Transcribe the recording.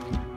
了。